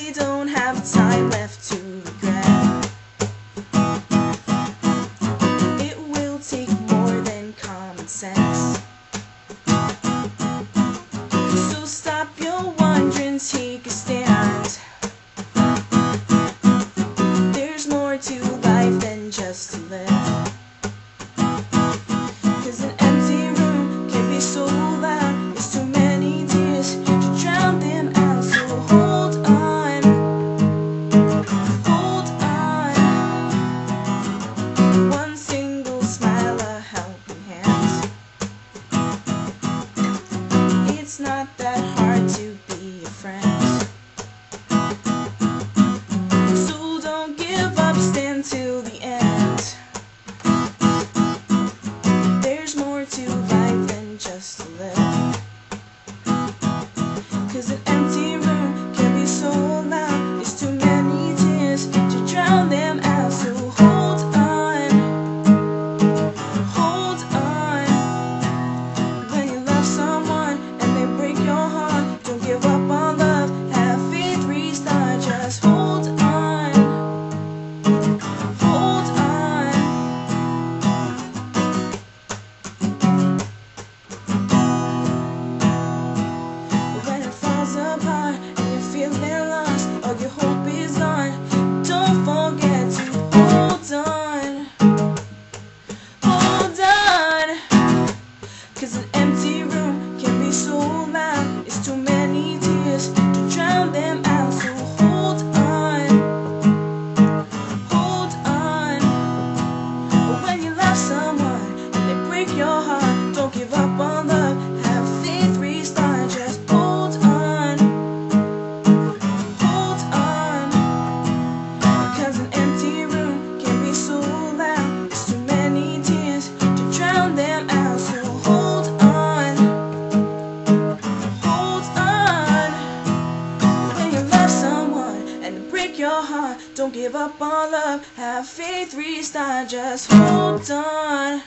we don't have time left to regret. It will take more than common sense. So stop your wandering, take a stand. There's more to life than just to live. not that hard to apart and you're feeling lost, or you hold break your heart. Don't give up on love. Have faith, restart. Just hold on.